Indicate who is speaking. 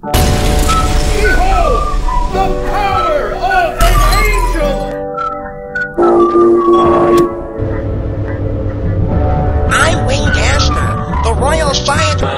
Speaker 1: Behold! The power of an angel!
Speaker 2: I'm the Royal
Speaker 1: Scientist...